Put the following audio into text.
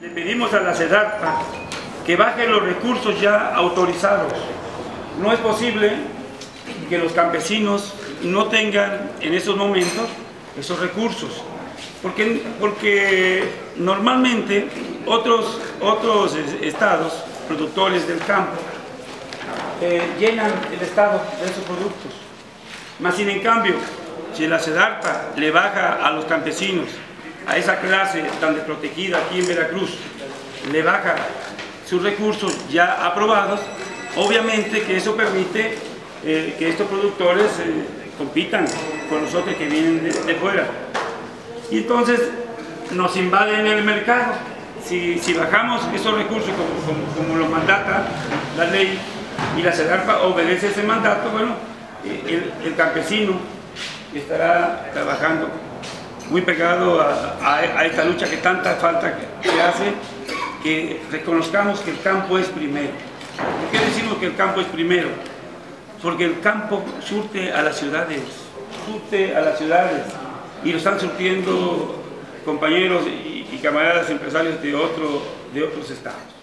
Le pedimos a la SEDARPA que baje los recursos ya autorizados. No es posible que los campesinos no tengan en esos momentos esos recursos, porque, porque normalmente otros, otros estados productores del campo eh, llenan el estado de esos productos. Más sin en cambio, si la SEDARPA le baja a los campesinos, a esa clase tan desprotegida aquí en Veracruz, le baja sus recursos ya aprobados, obviamente que eso permite eh, que estos productores eh, compitan con los otros que vienen de, fuera. Y entonces nos invaden el mercado. Si, bajamos esos recursos como, como, lo mandata la ley y la CEDARPA obedece ese mandato, bueno, eh, el, campesino estará trabajando muy pegado a, esta lucha que tanta falta que hace que reconozcamos que el campo es primero. ¿Por qué decimos que el campo es primero? Porque el campo surte a las ciudades, surte a las ciudades y lo están surtiendo compañeros y, camaradas empresarios de, otro, de otros estados.